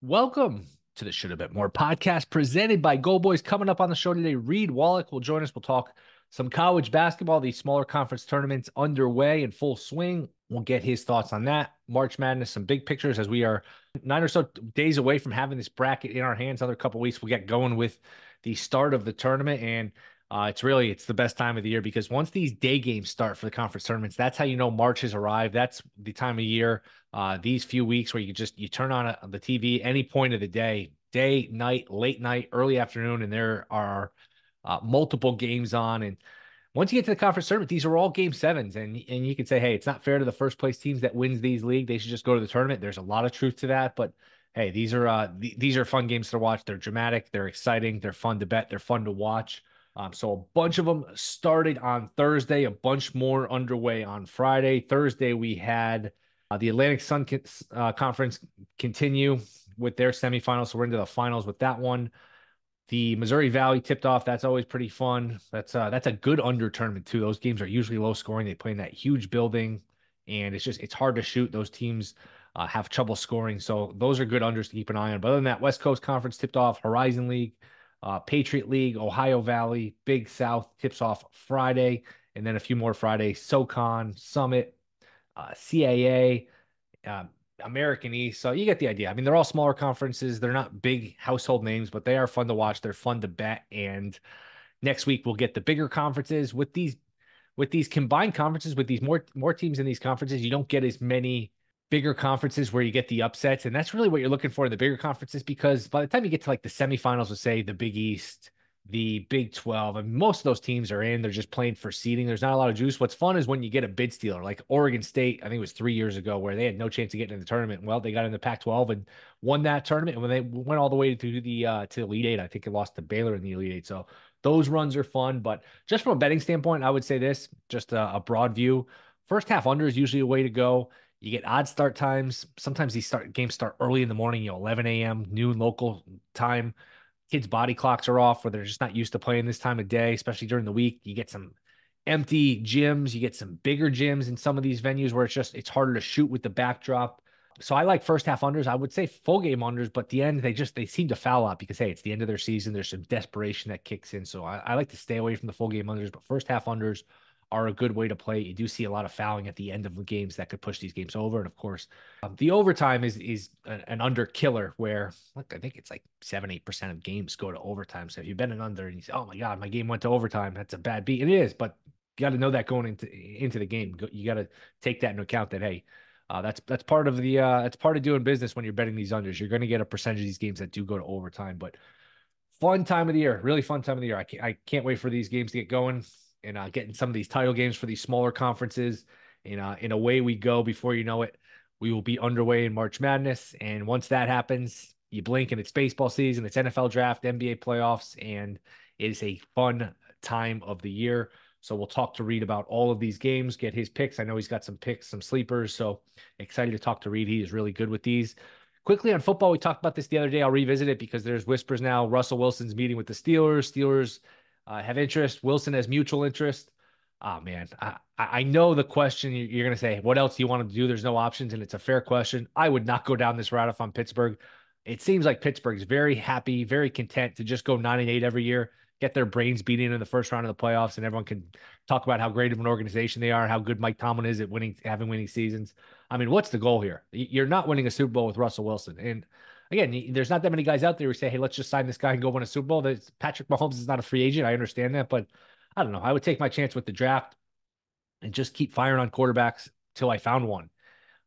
Welcome to the Should Have Bet More podcast presented by GoldBoys. Coming up on the show today, Reed Wallach will join us. We'll talk some college basketball, the smaller conference tournaments underway in full swing. We'll get his thoughts on that. March Madness, some big pictures as we are nine or so days away from having this bracket in our hands. Another couple weeks, we'll get going with the start of the tournament. And uh, it's really it's the best time of the year because once these day games start for the conference tournaments, that's how you know March has arrived. That's the time of year. Uh, these few weeks where you just you turn on a, the TV any point of the day, day, night, late night, early afternoon, and there are uh, multiple games on. And once you get to the conference tournament, these are all game sevens, and and you can say, hey, it's not fair to the first place teams that wins these league. They should just go to the tournament. There's a lot of truth to that, but hey, these are uh, th- these are fun games to watch. They're dramatic, they're exciting, they're fun to bet, they're fun to watch. Um, so a bunch of them started on Thursday, a bunch more underway on Friday. Thursday, we had uh, the Atlantic Sun uh, Conference continue with their semifinals. So we're into the finals with that one. The Missouri Valley tipped off. That's always pretty fun. That's uh, that's a good under tournament too. Those games are usually low scoring. They play in that huge building, and it's just it's hard to shoot. Those teams uh, have trouble scoring. So those are good unders to keep an eye on. But other than that, West Coast Conference tipped off. Horizon League uh, Patriot League, Ohio Valley, Big South tips off Friday, and then a few more Fridays. SoCon, Summit, uh, CAA, uh, American East. So you get the idea. I mean, they're all smaller conferences. They're not big household names, but they are fun to watch. They're fun to bet. And next week we'll get the bigger conferences with these with these combined conferences with these more more teams in these conferences. You don't get as many bigger conferences where you get the upsets. And that's really what you're looking for in the bigger conferences because by the time you get to like the semifinals of say the Big East, the Big 12, and most of those teams are in, they're just playing for seeding. There's not a lot of juice. What's fun is when you get a bid stealer like Oregon State, I think it was three years ago, where they had no chance of getting in the tournament. Well, they got in the Pac 12 and won that tournament. And when they went all the way to the uh to the Elite Eight, I think it lost to Baylor in the Elite Eight. So those runs are fun. But just from a betting standpoint, I would say this, just a, a broad view. First half under is usually a way to go. You get odd start times. Sometimes these start games start early in the morning, you know, 11 a.m. noon local time. Kids' body clocks are off, where they're just not used to playing this time of day, especially during the week. You get some empty gyms. You get some bigger gyms in some of these venues where it's just it's harder to shoot with the backdrop. So I like first half unders. I would say full game unders, but the end they just they seem to foul out because hey, it's the end of their season. There's some desperation that kicks in. So I, I like to stay away from the full game unders, but first half unders are a good way to play. You do see a lot of fouling at the end of the games that could push these games over. And of course, um, the overtime is is an under killer where look, I think it's like seven, eight percent of games go to overtime. So if you've been an under and you say, Oh my God, my game went to overtime, that's a bad beat. It is, but you got to know that going into into the game. You got to take that into account that hey, uh, that's that's part of the uh, that's part of doing business when you're betting these unders. You're going to get a percentage of these games that do go to overtime, but fun time of the year, really fun time of the year. I can't, I can't wait for these games to get going and uh, getting some of these title games for these smaller conferences. And uh, in a way, we go before you know it. We will be underway in March Madness, and once that happens, you blink and it's baseball season, it's NFL draft, NBA playoffs, and it is a fun time of the year. So we'll talk to Reed about all of these games, get his picks. I know he's got some picks, some sleepers. So excited to talk to Reed. He is really good with these. Quickly on football, we talked about this the other day. I'll revisit it because there's whispers now. Russell Wilson's meeting with the Steelers. Steelers uh, have interest. Wilson has mutual interest. Oh man, I, I know the question you're going to say. What else do you want to do? There's no options, and it's a fair question. I would not go down this route if I'm Pittsburgh. It seems like Pittsburgh's very happy, very content to just go nine and eight every year, get their brains beaten in the first round of the playoffs, and everyone can talk about how great of an organization they are, how good Mike Tomlin is at winning, having winning seasons. I mean, what's the goal here? You're not winning a Super Bowl with Russell Wilson, and again, there's not that many guys out there who say, "Hey, let's just sign this guy and go win a Super Bowl." Patrick Mahomes is not a free agent. I understand that, but I don't know. I would take my chance with the draft and just keep firing on quarterbacks till I found one.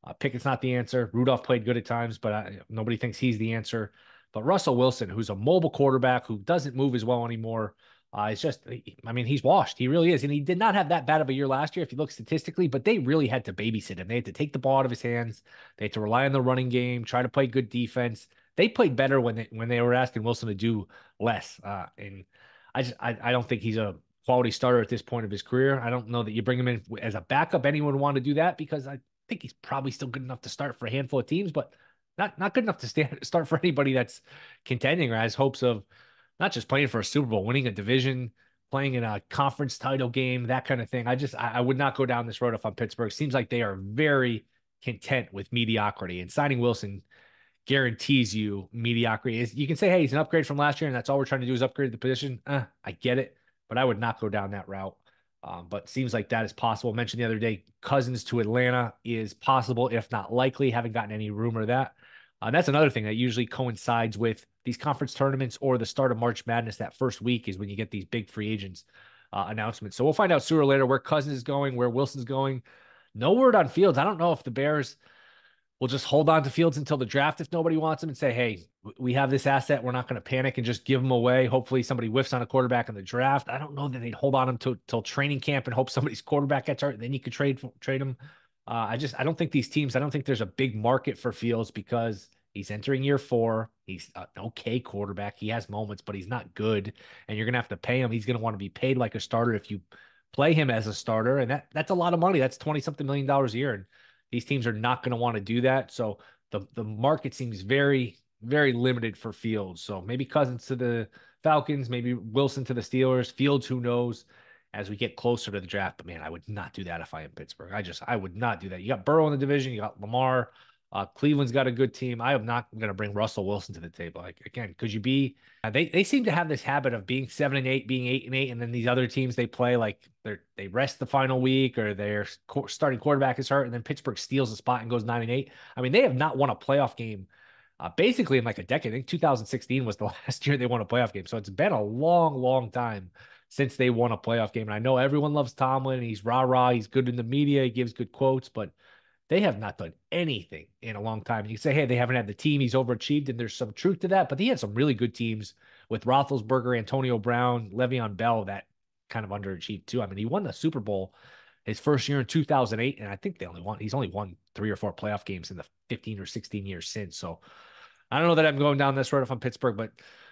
Uh, Pickett's not the answer. Rudolph played good at times, but I, nobody thinks he's the answer. But Russell Wilson, who's a mobile quarterback who doesn't move as well anymore, uh, it's just, I mean, he's washed. He really is. And he did not have that bad of a year last year if you look statistically, but they really had to babysit him. They had to take the ball out of his hands. They had to rely on the running game, try to play good defense. They played better when they when they were asking Wilson to do less. Uh, and I just I, I don't think he's a quality starter at this point of his career. I don't know that you bring him in as a backup. Anyone would want to do that because I think he's probably still good enough to start for a handful of teams, but not not good enough to stand, start for anybody that's contending or has hopes of not just playing for a Super Bowl, winning a division, playing in a conference title game, that kind of thing. I just I, I would not go down this road if I'm Pittsburgh. Seems like they are very content with mediocrity, and signing Wilson guarantees you mediocrity. You can say, hey, he's an upgrade from last year, and that's all we're trying to do is upgrade the position. Uh, I get it, but I would not go down that route. Um, but seems like that is possible. Mentioned the other day, Cousins to Atlanta is possible, if not likely. Haven't gotten any rumor that. Uh, that's another thing that usually coincides with these conference tournaments or the start of March Madness. That first week is when you get these big free agents uh, announcements. So we'll find out sooner or later where Cousins is going, where Wilson's going. No word on Fields. I don't know if the Bears will just hold on to Fields until the draft if nobody wants him and say, hey, we have this asset. We're not going to panic and just give him away. Hopefully somebody whiffs on a quarterback in the draft. I don't know that they'd hold on him till, till training camp and hope somebody's quarterback gets hurt. Then you could trade trade him. Uh, I just I don't think these teams. I don't think there's a big market for Fields because he's entering year four. He's an okay quarterback. He has moments, but he's not good. And you're gonna have to pay him. He's gonna want to be paid like a starter if you play him as a starter, and that that's a lot of money. That's twenty something million dollars a year. And these teams are not going to want to do that. So the the market seems very very limited for Fields. So maybe Cousins to the Falcons, maybe Wilson to the Steelers. Fields, who knows? As we get closer to the draft, but man, I would not do that if I am Pittsburgh. I just I would not do that. You got Burrow in the division, you got Lamar. Uh, Cleveland's got a good team. I am not going to bring Russell Wilson to the table. Like again, could you be? Uh, they they seem to have this habit of being seven and eight, being eight and eight, and then these other teams they play like they they rest the final week or their starting quarterback is hurt, and then Pittsburgh steals the spot and goes nine and eight. I mean, they have not won a playoff game. Uh, basically, in like a decade, I think 2016 was the last year they won a playoff game. So it's been a long, long time since they won a playoff game. And I know everyone loves Tomlin. He's rah rah. He's good in the media. He gives good quotes, but they have not done anything in a long time. You say, hey, they haven't had the team. He's overachieved, and there's some truth to that. But he had some really good teams with Roethlisberger, Antonio Brown, Le'Veon Bell that kind of underachieved too. I mean, he won the Super Bowl his first year in 2008, and I think they only won. He's only won three or four playoff games in the 15 or 16 years since. So I don't know that I'm going down this road if I'm Pittsburgh, but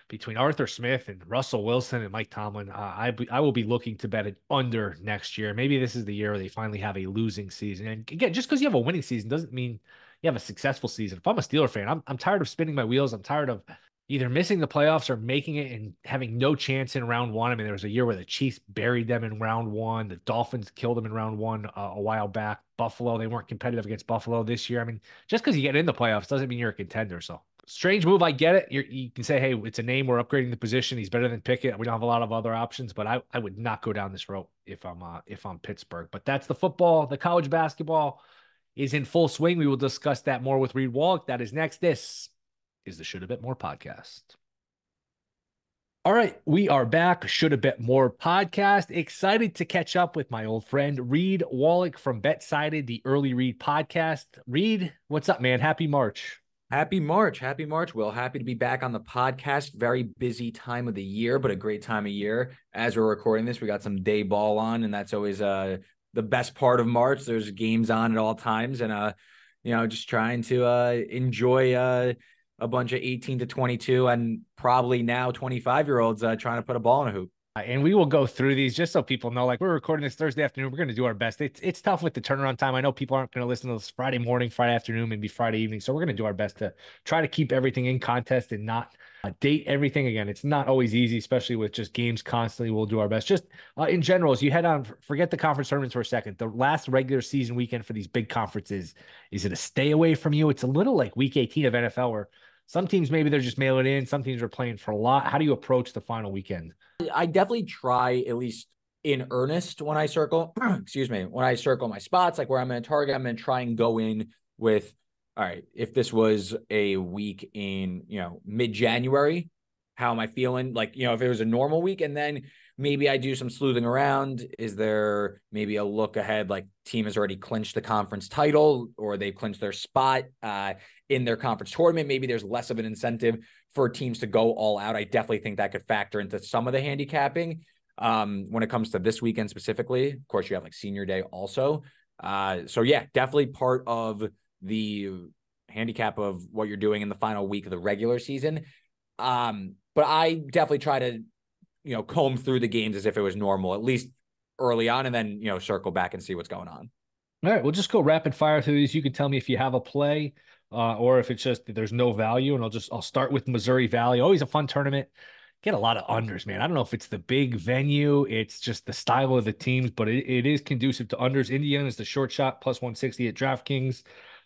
between Arthur Smith and Russell Wilson and Mike Tomlin, uh, I I will be looking to bet it under next year. Maybe this is the year where they finally have a losing season. And again, just because you have a winning season doesn't mean you have a successful season. If I'm a Steeler fan, I'm I'm tired of spinning my wheels. I'm tired of either missing the playoffs or making it and having no chance in round one. I mean, there was a year where the Chiefs buried them in round one. The Dolphins killed them in round one uh, a while back. Buffalo, they weren't competitive against Buffalo this year. I mean, just because you get in the playoffs doesn't mean you're a contender. So strange move. I get it. You're, you can say, hey, it's a name. We're upgrading the position. He's better than Pickett. We don't have a lot of other options, but I, I would not go down this road if I'm uh, if I'm Pittsburgh. But that's the football. The college basketball is in full swing. We will discuss that more with Reed Wallach. That is next. This is the Shoulda Bet More podcast. All right, we are back. Shoulda Bet More podcast. Excited to catch up with my old friend Reed Wallach from BetSided, the Early Read podcast. Reed, what's up, man? Happy March. Happy March. Happy March, Will. Happy to be back on the podcast. Very busy time of the year, but a great time of year. As we're recording this, we got some day ball on, and that's always uh the best part of March. There's games on at all times, and uh, you know, just trying to uh enjoy uh a bunch of 18 to 22 and probably now 25 year olds uh, trying to put a ball in a hoop. Uh, and we will go through these just so people know. Like we're recording this Thursday afternoon. We're going to do our best. It's it's tough with the turnaround time. I know people aren't going to listen to this Friday morning, Friday afternoon, maybe Friday evening. So we're going to do our best to try to keep everything in contest and not uh, date everything again. It's not always easy, especially with just games constantly. We'll do our best. Just uh, in general, as you head on, forget the conference tournaments for a second. The last regular season weekend for these big conferences is it a stay away from you? It's a little like Week 18 of NFL where some teams maybe they're just mailing in. Some teams are playing for a lot. How do you approach the final weekend? I definitely try at least in earnest when I circle. excuse me, when I circle my spots, like where I'm going to target, I'm going to try and go in with. All right, if this was a week in you know mid January, how am I feeling? Like you know, if it was a normal week, and then maybe I do some sleuthing around. Is there maybe a look ahead? Like team has already clinched the conference title, or they've clinched their spot. Uh, in their conference tournament. Maybe there's less of an incentive for teams to go all out. I definitely think that could factor into some of the handicapping. Um, when it comes to this weekend specifically, of course, you have like senior day also. Uh, so yeah, definitely part of the handicap of what you're doing in the final week of the regular season. Um, but I definitely try to, you know, comb through the games as if it was normal, at least early on, and then you know circle back and see what's going on. All right, we'll just go rapid fire through these. You can tell me if you have a play uh, or if it's just there's no value. And I'll just I'll start with Missouri Valley. Always a fun tournament. Get a lot of unders, man. I don't know if it's the big venue, it's just the style of the teams, but it, it is conducive to unders. Indiana is the short shot plus 160 at DraftKings.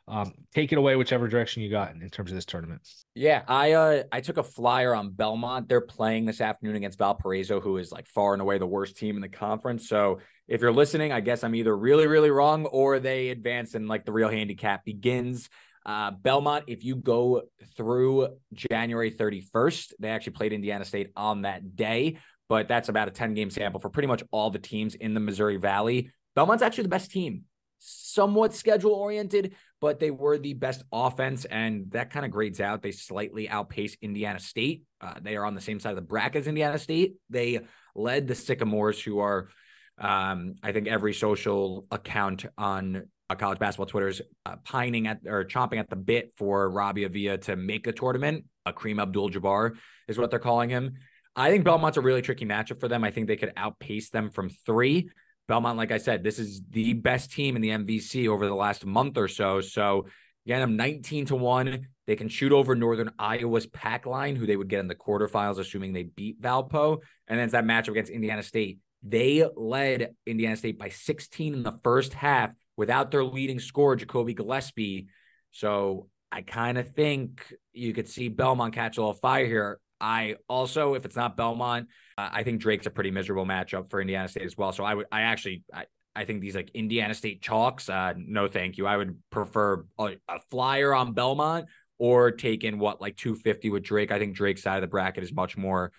Um, take it away, whichever direction you got in, in terms of this tournament. Yeah, I uh I took a flyer on Belmont. They're playing this afternoon against Valparaiso, who is like far and away the worst team in the conference. So if you're listening, I guess I'm either really, really wrong or they advance and like the real handicap begins. Uh, Belmont, if you go through January 31st, they actually played Indiana State on that day, but that's about a 10 game sample for pretty much all the teams in the Missouri Valley. Belmont's actually the best team, somewhat schedule oriented, but they were the best offense, and that kind of grades out. They slightly outpace Indiana State. Uh, they are on the same side of the bracket as Indiana State. They led the Sycamores, who are, um, I think, every social account on college basketball Twitter's uh, pining at or chomping at the bit for Robbie Avila to make the tournament. Uh, Cream Abdul-Jabbar is what they're calling him. I think Belmont's a really tricky matchup for them. I think they could outpace them from three. Belmont, like I said, this is the best team in the MVC over the last month or so. So again, I'm 19 to one. They can shoot over Northern Iowa's pack line, who they would get in the quarterfinals, assuming they beat Valpo. And then it's that matchup against Indiana State. They led Indiana State by 16 in the first half without their leading scorer, Ja'Kobi Gillespie. So I kind of think you could see Belmont catch a little fire here. I also, if it's not Belmont, uh, I think Drake's a pretty miserable matchup for Indiana State as well. So I would, I actually, I, I think these like Indiana State chalks, uh, no thank you. I would prefer a, a flyer on Belmont or take in what like 250 with Drake. I think Drake's side of the bracket is much more,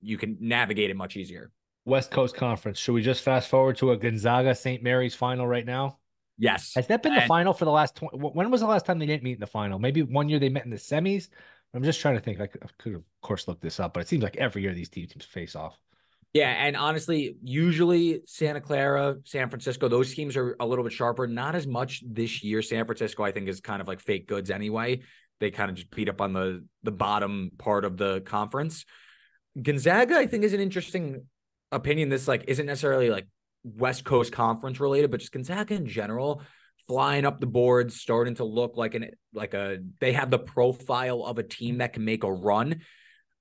you can navigate it much easier. West Coast Conference. Should we just fast forward to a Gonzaga St. Mary's final right now? Yes. Has that been and- the final for the last 20? When was the last time they didn't meet in the final? Maybe one year they met in the semis. I'm just trying to think. I could, of course, look this up, but it seems like every year these teams face off. Yeah, and honestly, usually Santa Clara, San Francisco, those teams are a little bit sharper. Not as much this year. San Francisco, I think, is kind of like fake goods anyway. They kind of just beat up on the the bottom part of the conference. Gonzaga, I think, is an interesting opinion. This like isn't necessarily like West Coast Conference related, but just Gonzaga in general flying up the boards, starting to look like an like a they have the profile of a team that can make a run.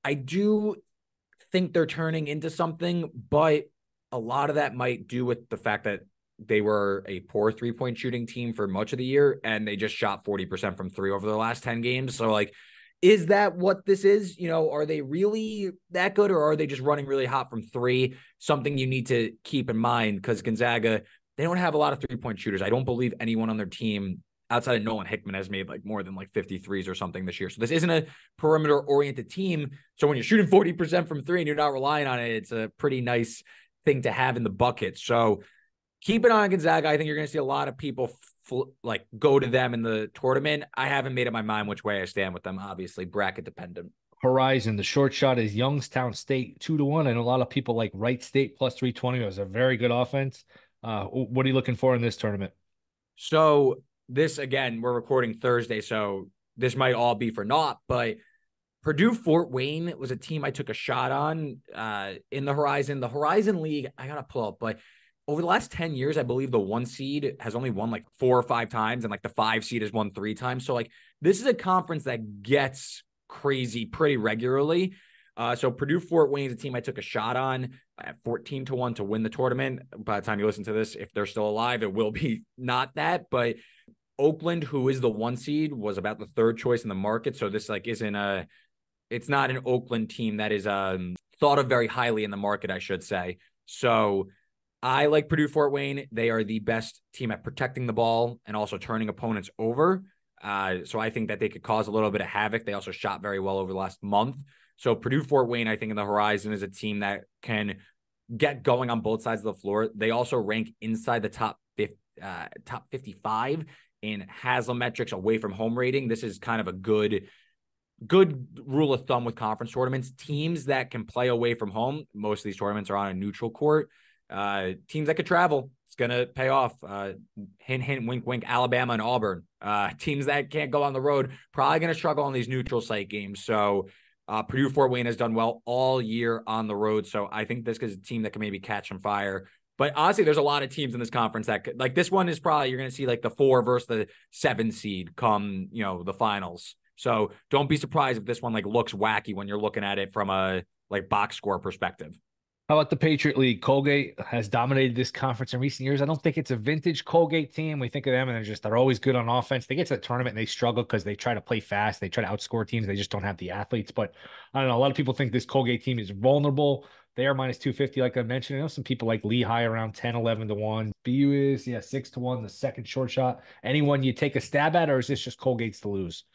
I do think they're turning into something, but a lot of that might do with the fact that they were a poor three point shooting team for much of the year and they just shot 40% from three over the last 10 games. So, like, is that what this is? You know, are they really that good or are they just running really hot from three? Something you need to keep in mind because Gonzaga, they don't have a lot of three point shooters. I don't believe anyone on their team outside of Nolan Hickman has made like more than like 53s or something this year. So this isn't a perimeter oriented team. So when you're shooting 40% from three and you're not relying on it, it's a pretty nice thing to have in the bucket. So keep an eye on Gonzaga. I think you're going to see a lot of people like go to them in the tournament. I haven't made up my mind which way I stand with them. Obviously, bracket dependent. Horizon. The short shot is Youngstown State two to one, and a lot of people like Wright State plus three twenty. It was a very good offense. Uh, what are you looking for in this tournament? So this again, we're recording Thursday, so this might all be for naught, but Purdue Fort Wayne was a team I took a shot on uh, in the Horizon. The Horizon League, I gotta pull up, but over the last 10 years, I believe the one seed has only won like four or five times, and like the five seed has won three times. So, like, this is a conference that gets crazy pretty regularly. Uh, so Purdue Fort Wayne is a team I took a shot on at 14 to 1 to win the tournament. By the time you listen to this, if they're still alive, it will be not that. But Oakland, who is the one seed, was about the third choice in the market. So this like isn't a it's not an Oakland team that is um thought of very highly in the market, I should say. So I like Purdue Fort Wayne. They are the best team at protecting the ball and also turning opponents over. Uh, so I think that they could cause a little bit of havoc. They also shot very well over the last month. So Purdue Fort Wayne, I think in the horizon is a team that can get going on both sides of the floor. They also rank inside the top 50, uh, top 55 in Haslametrics away from home rating. This is kind of a good good rule of thumb with conference tournaments. Teams that can play away from home, most of these tournaments are on a neutral court uh, teams that could travel, it's going to pay off. Uh, hint, hint, wink, wink, Alabama and Auburn. Uh, teams that can't go on the road, probably going to struggle on these neutral site games. So, uh, Purdue Fort Wayne has done well all year on the road. So, I think this is a team that can maybe catch some fire. But honestly, there's a lot of teams in this conference that could, like this one is probably you're going to see like the four versus the seven seed come, you know, the finals. So don't be surprised if this one like looks wacky when you're looking at it from a like box score perspective. How about the Patriot League? Colgate has dominated this conference in recent years. I don't think it's a vintage Colgate team. We think of them and they're just they're always good on offense. They get to the tournament and they struggle because they try to play fast. They try to outscore teams. They just don't have the athletes. But I don't know. A lot of people think this Colgate team is vulnerable. They are minus 250, like I mentioned. I know some people like Lehigh around 10, 11 to 1. BU is, yeah, 6 to 1, the second short shot. Anyone you take a stab at, or is this just Colgate's to lose?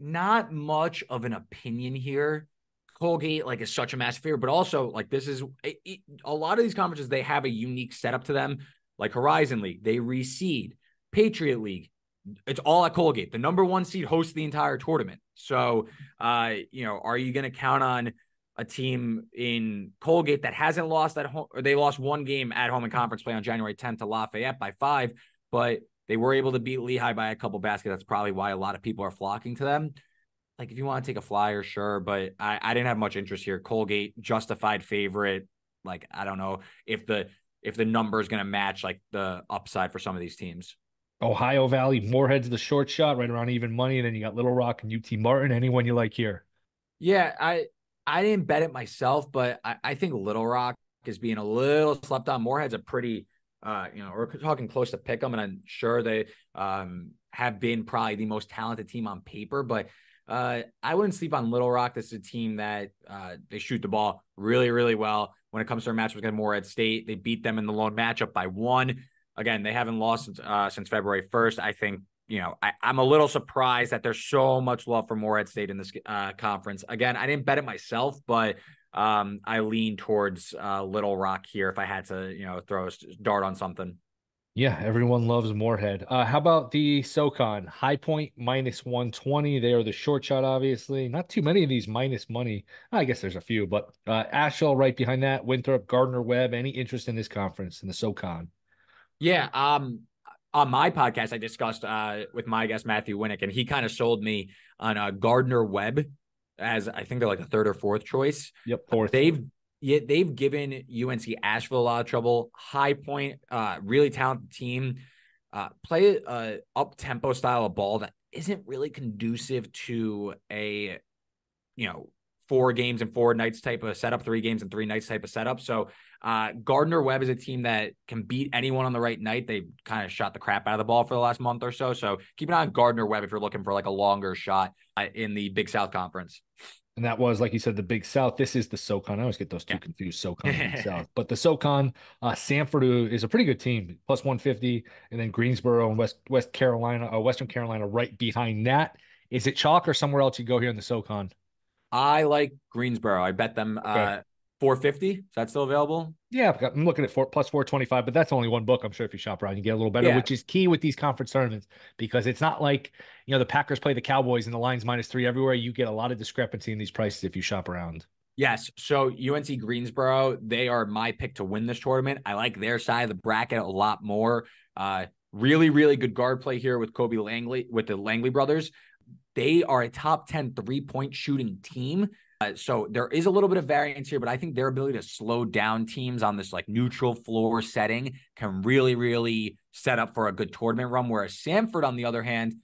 Not much of an opinion here. Colgate like is such a massive favorite, but also like this is it, it, a lot of these conferences they have a unique setup to them. Like Horizon League, they reseed. Patriot League, it's all at Colgate. The number one seed hosts the entire tournament. So, uh, you know, are you going to count on a team in Colgate that hasn't lost at home, or they lost one game at home in conference play on January 10th to Lafayette by five, but they were able to beat Lehigh by a couple baskets. That's probably why a lot of people are flocking to them like if you want to take a flyer, sure, but I, I didn't have much interest here. Colgate justified favorite. Like I don't know if the if the number is going to match like the upside for some of these teams. Ohio Valley, Morehead's the short shot, right around even money, and then you got Little Rock and UT Martin. Anyone you like here? Yeah, I I didn't bet it myself, but I, I think Little Rock is being a little slept on. Morehead's a pretty uh, you know, we're talking close to pick them, and I'm sure they um have been probably the most talented team on paper, but uh, I wouldn't sleep on Little Rock. This is a team that uh, they shoot the ball really, really well. When it comes to their matchup against Morehead State, they beat them in the lone matchup by one. Again, they haven't lost uh, since February 1st. I think, you know, I, am a little surprised that there's so much love for Morehead State in this uh, conference. Again, I didn't bet it myself, but um, I lean towards uh, Little Rock here if I had to, you know, throw a dart on something. Yeah, everyone loves Morehead. Uh, how about the SoCon High Point minus 120? They are the short shot, obviously. Not too many of these minus money. I guess there's a few, but uh, Asheville right behind that. Winthrop, Gardner Webb. Any interest in this conference in the SoCon? Yeah. Um, on my podcast, I discussed uh, with my guest Matthew Winnick, and he kind of sold me on uh, Gardner Webb as I think they're like the third or fourth choice. Yep, fourth. They've yeah, they've given UNC Asheville a lot of trouble. High Point, uh, really talented team. Uh, play a up tempo style of ball that isn't really conducive to a, you know, four games and four nights type of setup, three games and three nights type of setup. So uh, Gardner Webb is a team that can beat anyone on the right night. They kind of shot the crap out of the ball for the last month or so. So keep an eye on Gardner Webb if you're looking for like a longer shot uh, in the Big South Conference. And that was, like you said, the Big South. This is the SoCon. I always get those two yeah. confused, SoCon and South. But the SoCon, uh, Samford is a pretty good team, plus 150. And then Greensboro and West West Carolina, uh, Western Carolina right behind that. Is it chalk or somewhere else you go here in the SoCon? I like Greensboro. I bet them okay. uh, 450. Is that still available? Yeah, I'm looking at four plus 425, but that's only one book. I'm sure if you shop around, you get a little better, yeah. which is key with these conference tournaments because it's not like you know the Packers play the Cowboys and the lines minus three everywhere. You get a lot of discrepancy in these prices if you shop around. Yes. So UNC Greensboro, they are my pick to win this tournament. I like their side of the bracket a lot more. Uh, really, really good guard play here with Kobe Langley with the Langley brothers. They are a top 10 three point shooting team. Uh, so there is a little bit of variance here, but I think their ability to slow down teams on this like neutral floor setting can really, really set up for a good tournament run. Whereas Samford, on the other hand,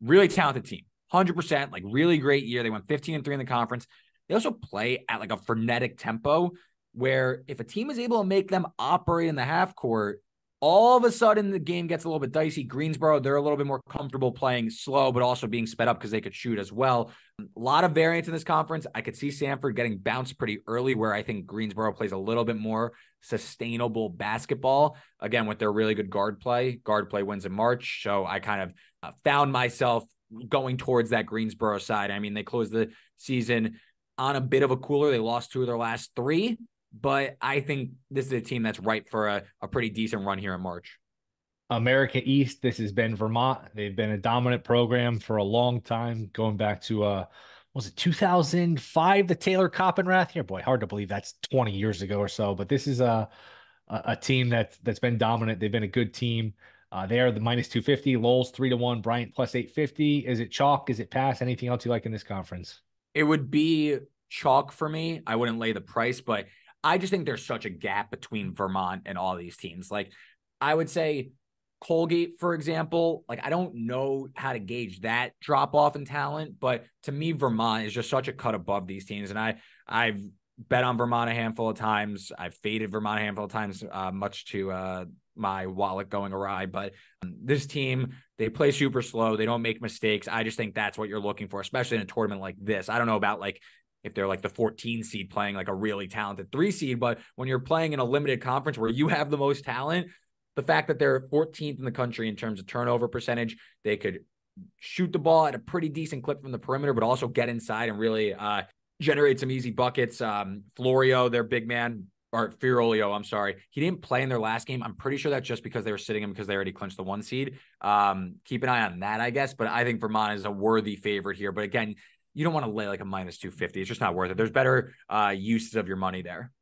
really talented team, 100%, like really great year. They went 15 and 3 in the conference. They also play at like a frenetic tempo where if a team is able to make them operate in the half court, all of a sudden the game gets a little bit dicey. Greensboro, they're a little bit more comfortable playing slow, but also being sped up because they could shoot as well. A lot of variance in this conference. I could see Samford getting bounced pretty early, where I think Greensboro plays a little bit more sustainable basketball. Again, with their really good guard play, guard play wins in March. So I kind of uh, found myself going towards that Greensboro side. I mean, they closed the season on a bit of a cooler. They lost two of their last three, but I think this is a team that's ripe for a, a pretty decent run here in March. America East, this has been Vermont. They've been a dominant program for a long time, going back to uh was it 2005 the Taylor Coppenrath? Here boy hard to believe that's 20 years ago or so but this is a a, team that's that's been dominant. They've been a good team. Uh, they are the minus 250 Lowell's 3 to 1 Bryant plus 850 is it chalk? Is it pass? Anything else you like in this conference? It would be chalk for me. I wouldn't lay the price but I just think there's such a gap between Vermont and all these teams. Like I would say Colgate, for example, like I don't know how to gauge that drop off in talent, but to me, Vermont is just such a cut above these teams. And I I've bet on Vermont a handful of times. I've faded Vermont a handful of times, uh, much to uh, my wallet going awry. But um, this team, they play super slow. They don't make mistakes. I just think that's what you're looking for, especially in a tournament like this. I don't know about like if they're like the 14 seed playing like a really talented three seed, but when you're playing in a limited conference where you have the most talent, the fact that they're 14th in the country in terms of turnover percentage, they could shoot the ball at a pretty decent clip from the perimeter, but also get inside and really uh, generate some easy buckets. Um, Florio, their big man, or Fiorillo, I'm sorry, he didn't play in their last game. I'm pretty sure that's just because they were sitting him because they already clinched the one seed. Um, keep an eye on that, I guess. But I think Vermont is a worthy favorite here. But again, you don't want to lay like a minus 250. It's just not worth it. There's better uh, uses of your money there.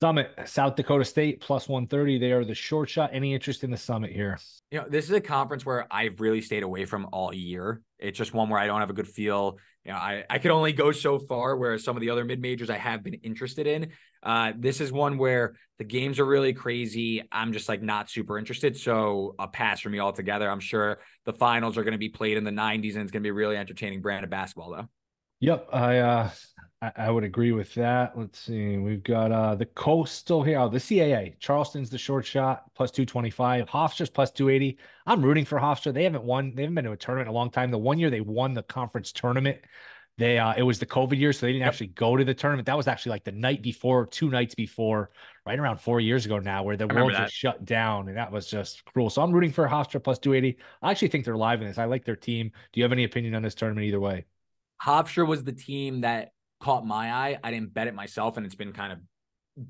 Summit, South Dakota State plus 130. They are the short shot. Any interest in the Summit here? You know, this is a conference where I've really stayed away from all year. It's just one where I don't have a good feel. You know, I, I could only go so far, whereas some of the other mid majors I have been interested in. Uh, this is one where the games are really crazy. I'm just like not super interested. So a pass for me altogether. I'm sure the finals are going to be played in the 90s and it's going to be really entertaining brand of basketball, though. Yep, I uh I, would agree with that. Let's see. We've got uh the coastal here. Oh, the CAA. Charleston's the short shot, plus 225. Hofstra's plus 280. I'm rooting for Hofstra. They haven't won, they haven't been to a tournament in a long time. The one year they won the conference tournament, they uh it was the COVID year, so they didn't yep. actually go to the tournament. That was actually like the night before, two nights before, right around four years ago now, where the world just shut down, and that was just cruel. So I'm rooting for Hofstra plus 280. I actually think they're live in this. I like their team. Do you have any opinion on this tournament either way? Hofstra was the team that caught my eye. I didn't bet it myself, and it's been kind of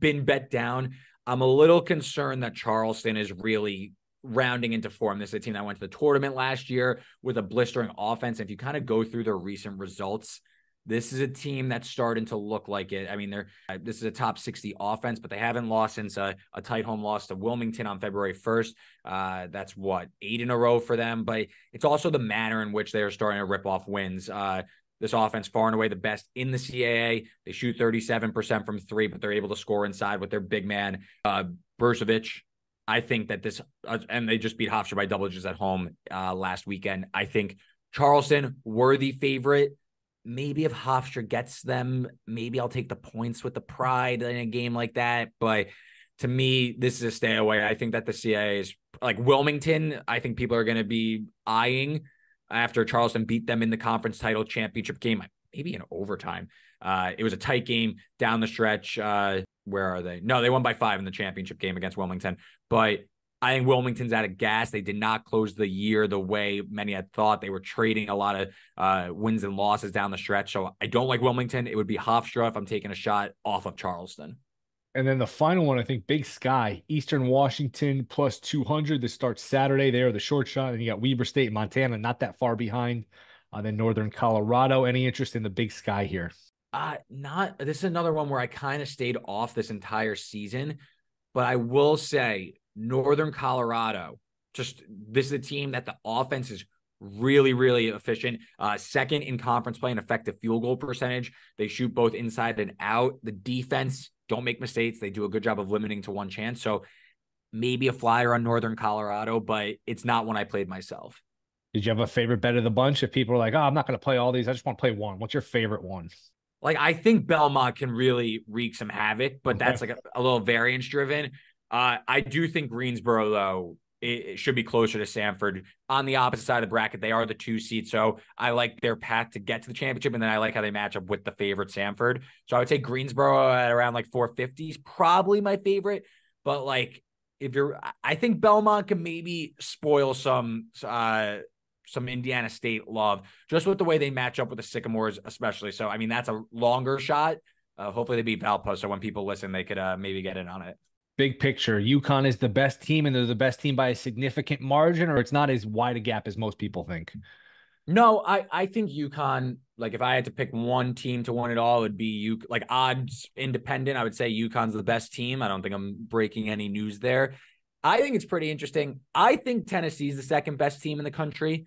been bet down. I'm a little concerned that Charleston is really rounding into form. This is a team that went to the tournament last year with a blistering offense. If you kind of go through their recent results, this is a team that's starting to look like it. I mean, they're uh, this is a top 60 offense, but they haven't lost since a, a tight home loss to Wilmington on February 1st. Uh, that's what eight in a row for them. But it's also the manner in which they are starting to rip off wins. Uh, this offense far and away the best in the CAA. They shoot 37% from three, but they're able to score inside with their big man, uh, I think that this, uh, and they just beat Hofstra by double digits at home uh, last weekend. I think Charleston, worthy favorite. Maybe if Hofstra gets them, maybe I'll take the points with the pride in a game like that. But to me, this is a stay away. I think that the CAA is like Wilmington. I think people are going to be eyeing after Charleston beat them in the conference title championship game, maybe in overtime. Uh, it was a tight game down the stretch. Uh, where are they? No, they won by five in the championship game against Wilmington. But I think Wilmington's out of gas. They did not close the year the way many had thought. They were trading a lot of uh, wins and losses down the stretch. So I don't like Wilmington. It would be Hofstra if I'm taking a shot off of Charleston. And then the final one, I think Big Sky, Eastern Washington plus 200. This starts Saturday. They are the short shot. And you got Weber State, Montana, not that far behind. Uh, then Northern Colorado. Any interest in the Big Sky here? Uh, not. This is another one where I kind of stayed off this entire season. But I will say, Northern Colorado, just this is a team that the offense is really, really efficient. Uh, second in conference play and effective field goal percentage. They shoot both inside and out. The defense don't make mistakes. They do a good job of limiting to one chance. So maybe a flyer on Northern Colorado, but it's not one I played myself. Did you have a favorite bet of the bunch? If people are like, oh, I'm not going to play all these, I just want to play one. What's your favorite one? Like, I think Belmont can really wreak some havoc, but okay. that's like a, a little variance driven. Uh, I do think Greensboro, though, it, should be closer to Samford. On the opposite side of the bracket, they are the two seed. So I like their path to get to the championship. And then I like how they match up with the favorite Samford. So I would say Greensboro at around like 450 is probably my favorite. But like, if you're, I think Belmont can maybe spoil some, uh, some Indiana State love just with the way they match up with the Sycamores, especially. So, I mean, that's a longer shot. Uh, hopefully they beat Valpo. So when people listen, they could uh, maybe get in on it big picture, UConn is the best team and they're the best team by a significant margin, or it's not as wide a gap as most people think? No, I, I think UConn, like if I had to pick one team to win it all, it would be you like odds independent. I would say UConn's the best team. I don't think I'm breaking any news there. I think it's pretty interesting. I think Tennessee's the second best team in the country.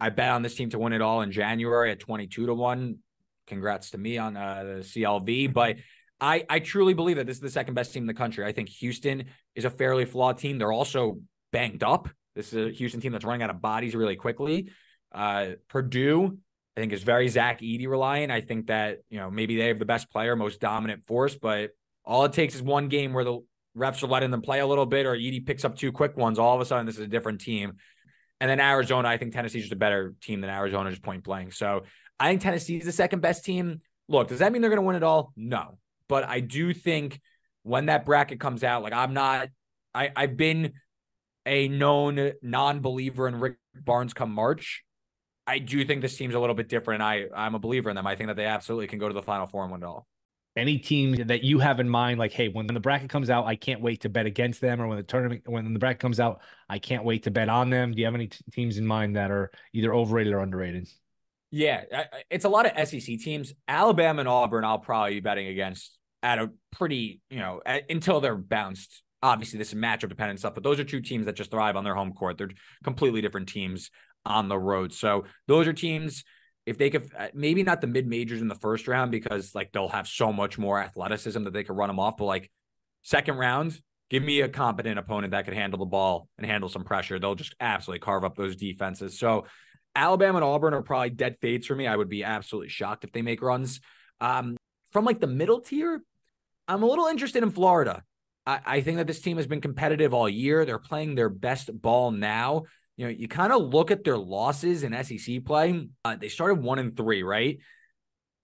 I bet on this team to win it all in January at 22 to 1. Congrats to me on uh, the CLV. But I, I truly believe that this is the second best team in the country. I think Houston is a fairly flawed team. They're also banged up. This is a Houston team that's running out of bodies really quickly. Uh, Purdue I think is very Zach Edey reliant. I think that, you know, maybe they have the best player, most dominant force, but all it takes is one game where the refs are letting them play a little bit or Edey picks up two quick ones. All of a sudden, this is a different team. And then Arizona, I think Tennessee's just a better team than Arizona, just point blank. So I think Tennessee's the second best team. Look, does that mean they're going to win it all? No. But I do think when that bracket comes out, like I'm not, I, I've been a known non believer in Rick Barnes come March. I do think this team's a little bit different. I I'm a believer in them. I think that they absolutely can go to the final four and win it all. Any team that you have in mind, like, hey, when the bracket comes out, I can't wait to bet against them, or when the tournament when the bracket comes out, I can't wait to bet on them. Do you have any t- teams in mind that are either overrated or underrated? Yeah, it's a lot of SEC teams. Alabama and Auburn, I'll probably be betting against at a pretty, you know, at, until they're bounced. Obviously, this is matchup dependent stuff, but those are two teams that just thrive on their home court. They're completely different teams on the road. So those are teams. If they could, uh, maybe not the mid majors in the first round because like they'll have so much more athleticism that they could run them off. But like second round, give me a competent opponent that could handle the ball and handle some pressure. They'll just absolutely carve up those defenses. So Alabama and Auburn are probably dead fades for me. I would be absolutely shocked if they make runs. Um, from like the middle tier, I'm a little interested in Florida. I, I think that this team has been competitive all year. They're playing their best ball now. You know, you kind of look at their losses in SEC play. Uh, they started one and three, right?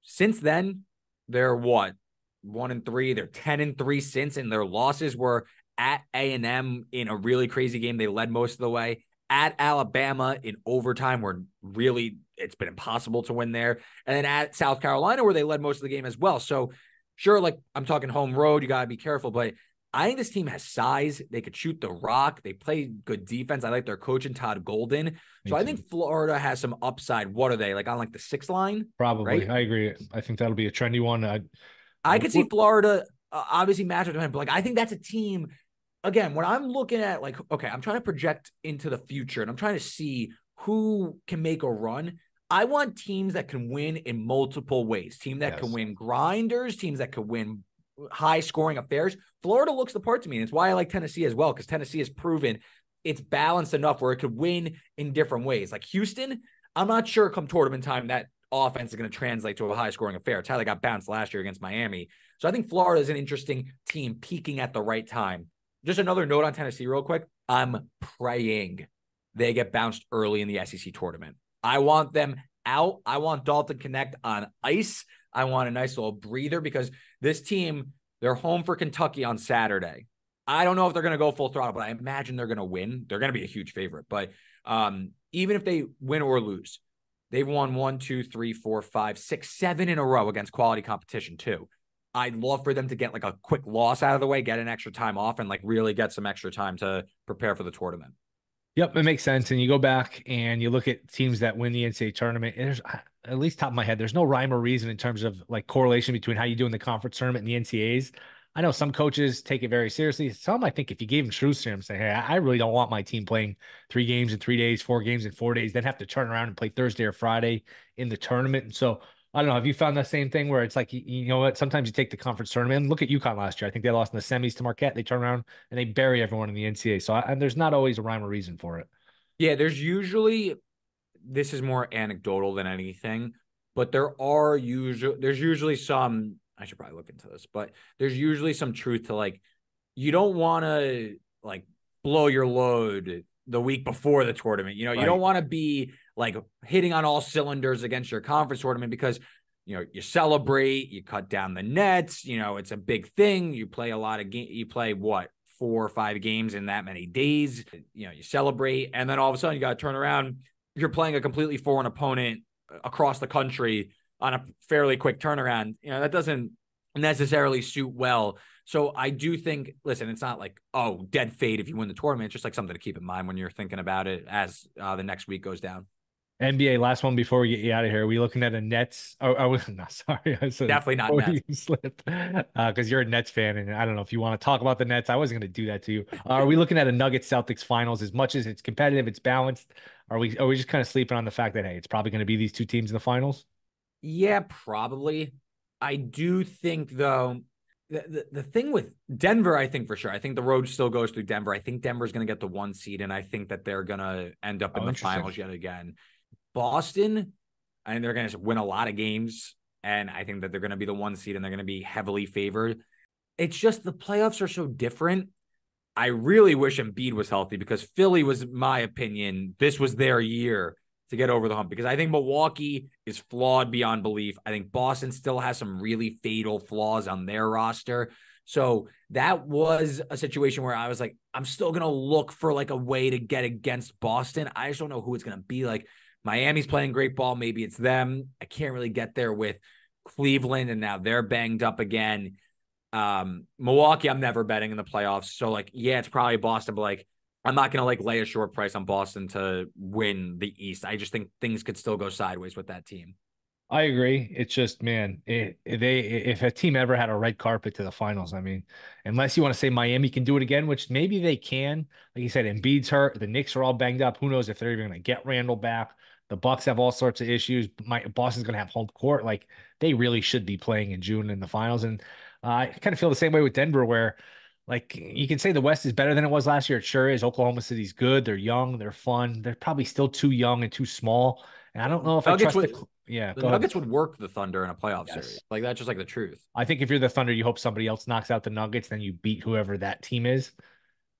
Since then, they're what one and three. They're ten and three since, and their losses were at A and M in a really crazy game. They led most of the way at Alabama in overtime, where really it's been impossible to win there, and then at South Carolina, where they led most of the game as well. So, sure, like I'm talking home road, you got to be careful, but I think this team has size. They could shoot the rock. They play good defense. I like their coach and Todd Golden. Me so too. I think Florida has some upside. What are they like on like the sixth line? Probably. Right? I agree. I think that'll be a trendy one. I, I could see Florida uh, obviously matchup dependent, but like I think that's a team again, when I'm looking at like, okay, I'm trying to project into the future and I'm trying to see who can make a run. I want teams that can win in multiple ways. Team that yes. can win grinders, teams that can win high scoring affairs. Florida looks the part to me. And it's why I like Tennessee as well, because Tennessee has proven it's balanced enough where it could win in different ways. Like Houston, I'm not sure come tournament time that offense is going to translate to a high scoring affair. It's how they got bounced last year against Miami. So I think Florida is an interesting team peaking at the right time. Just another note on Tennessee, real quick. I'm praying they get bounced early in the SEC tournament. I want them out. I want Dalton Knecht on ice. I want a nice little breather because this team, they're home for Kentucky on Saturday. I don't know if they're going to go full throttle, but I imagine they're going to win. They're going to be a huge favorite. But um, even if they win or lose, they've won one, two, three, four, five, six, seven in a row against quality competition, too. I'd love for them to get like a quick loss out of the way, get an extra time off, and like really get some extra time to prepare for the tournament. Yep, it makes sense. And you go back and you look at teams that win the NCAA tournament. there's uh, at least top of my head, there's no rhyme or reason in terms of like correlation between how you do in the conference tournament and the NCAAs. I know some coaches take it very seriously. Some, I think, if you gave them truth serum, say, "Hey, I really don't want my team playing three games in three days, four games in four days, then have to turn around and play Thursday or Friday in the tournament." And so I don't know. Have you found that same thing where it's like, you, you know what? Sometimes you take the conference tournament. Look at UConn last year. I think they lost in the semis to Marquette. They turn around and they bury everyone in the NCAA. So I, and there's not always a rhyme or reason for it. Yeah, there's usually, this is more anecdotal than anything, but there are usually, there's usually some, I should probably look into this, but there's usually some truth to like, you don't want to like blow your load the week before the tournament. You know, right. you don't want to be like hitting on all cylinders against your conference tournament because you know you celebrate, you cut down the nets. You know, it's a big thing. You play a lot of game. You play what four or five games in that many days. You know, you celebrate, and then all of a sudden you got to turn around. You're playing a completely foreign opponent uh, across the country on a fairly quick turnaround. You know, that doesn't necessarily suit well so I do think, listen, it's not like, oh, dead fade if you win the tournament. It's just like something to keep in mind when you're thinking about it as uh, the next week goes down. NBA, last one before we get you out of here. Are we looking at a Nets? Oh, was not sorry. I said Definitely not Nets. You slip because uh, you're a Nets fan, and I don't know if you want to talk about the Nets. I wasn't going to do that to you. Uh, are we looking at a Nuggets Celtics finals? As much as it's competitive, it's balanced. Are we? Are we just kind of sleeping on the fact that hey, it's probably going to be these two teams in the finals? Yeah, probably. I do think though the, the, the thing with Denver, I think for sure. I think the road still goes through Denver. I think Denver's going to get the one seed, and I think that they're going to end up in oh, the finals yet again. Boston, I think they're going to win a lot of games. And I think that they're going to be the one seed and they're going to be heavily favored. It's just the playoffs are so different. I really wish Embiid was healthy because Philly was, my opinion, this was their year to get over the hump because I think Milwaukee is flawed beyond belief. I think Boston still has some really fatal flaws on their roster. So that was a situation where I was like, I'm still going to look for like a way to get against Boston. I just don't know who it's going to be. Like Miami's playing great ball. Maybe it's them. I can't really get there with Cleveland, and now they're banged up again. Um, Milwaukee, I'm never betting in the playoffs. So like, yeah, it's probably Boston, but like I'm not gonna like lay a short price on Boston to win the East. I just think things could still go sideways with that team. I agree. It's just man, it, they if a team ever had a red carpet to the finals, I mean, unless you want to say Miami can do it again, which maybe they can. Like you said, Embiid's hurt. The Knicks are all banged up. Who knows if they're even going to get Randle back? The Bucks have all sorts of issues. My Boston's going to have home court. Like they really should be playing in June in the finals. And uh, I kind of feel the same way with Denver, where like you can say the West is better than it was last year. It sure is. Oklahoma City's good. They're young. They're fun. They're probably still too young and too small. And I don't know if Nuggets I trust would, the, yeah, the Nuggets ahead. would work the Thunder in a playoff yes. series. Like that's just like the truth. I think if you're the Thunder, you hope somebody else knocks out the Nuggets, then you beat whoever that team is.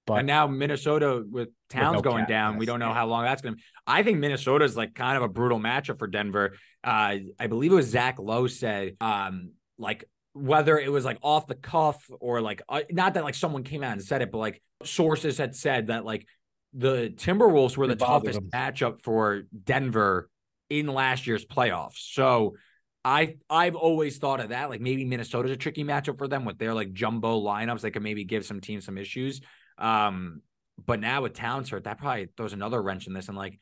But and now Minnesota with Towns with no going cap, down, yes, we don't know how long that's going to. I think Minnesota is like kind of a brutal matchup for Denver. Uh, I believe it was Zach Lowe said, um, like whether it was like off the cuff or like uh, not that like someone came out and said it, but like sources had said that like the Timberwolves were the toughest them. matchup for Denver in last year's playoffs. So I I've always thought of that like maybe Minnesota's a tricky matchup for them with their like jumbo lineups. They could maybe give some teams some issues. Um, but now with Towns hurt, that probably throws another wrench in this. And like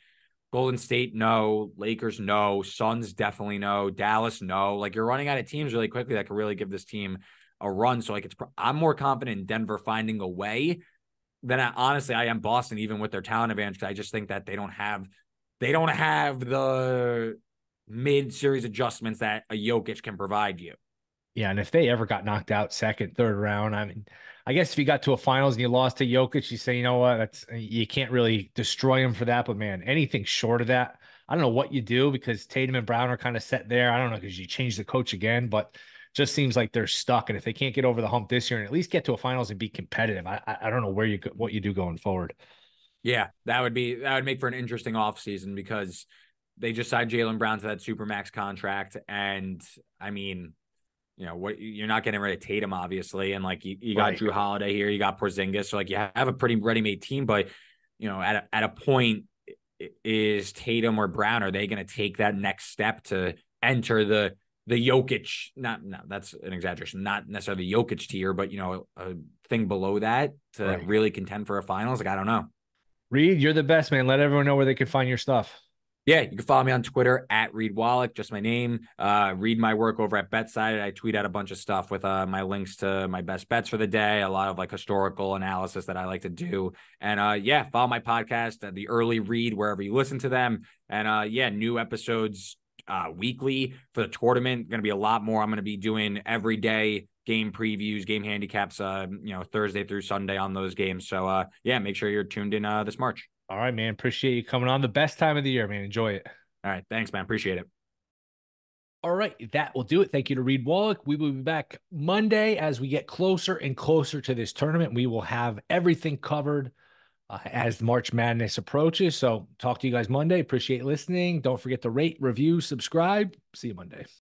Golden State, no. Lakers, no. Suns, definitely no. Dallas, no. Like you're running out of teams really quickly that could really give this team a run. So like it's, I'm more confident in Denver finding a way than I, honestly I am Boston, even with their talent advantage. I just think that they don't have, they don't have the mid series adjustments that a Jokic can provide you. Yeah, and if they ever got knocked out second, third round, I mean, I guess if you got to a finals and you lost to Jokic, you say, you know what, that's you can't really destroy him for that. But man, anything short of that, I don't know what you do because Tatum and Brown are kind of set there. I don't know because you change the coach again, but just seems like they're stuck. And if they can't get over the hump this year and at least get to a finals and be competitive, I I don't know where you what you do going forward. Yeah, that would be that would make for an interesting offseason because they just signed Jaylen Brown to that supermax contract, and I mean you know what you're not getting rid of Tatum, obviously, and like you, you got right. Jrue Holiday here, you got Porzingis, so like you have a pretty ready-made team, but you know at a, at a point is Tatum or Brown are they going to take that next step to enter the the Jokic? Not no, that's an exaggeration, not necessarily the Jokic tier, but you know a thing below that to right. really contend for a finals. Like I don't know. Reed, you're the best man. Let everyone know where they can find your stuff. Yeah, you can follow me on Twitter at Reed Wallach, just my name. Uh, read my work over at BetSided. I tweet out a bunch of stuff with uh, my links to my best bets for the day, a lot of like historical analysis that I like to do. And uh, yeah, follow my podcast, uh, The Early Read, wherever you listen to them. And uh, yeah, new episodes uh, weekly for the tournament. Going to be a lot more. I'm going to be doing every day game previews, game handicaps, uh, you know, Thursday through Sunday on those games. So uh, yeah, make sure you're tuned in this March. All right, man. Appreciate you coming on. The best time of the year, man. Enjoy it. All right. Thanks, man. Appreciate it. All right, that will do it. Thank you to Reed Wallach. We will be back Monday as we get closer and closer to this tournament. We will have everything covered uh, as March Madness approaches. So, talk to you guys Monday. Appreciate listening. Don't forget to rate, review, subscribe. See you Monday.